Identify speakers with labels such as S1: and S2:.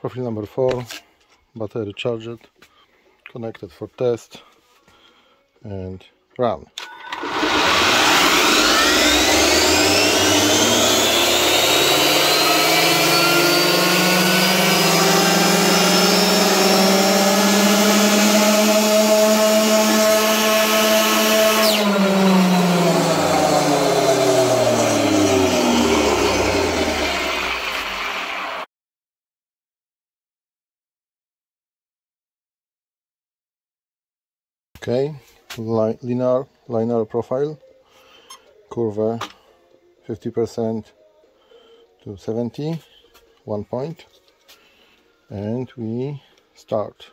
S1: Profile number 4, battery charged, connected for test and run. Okay, Li linear, linear profile, curve 50% to 70, one point, and we start.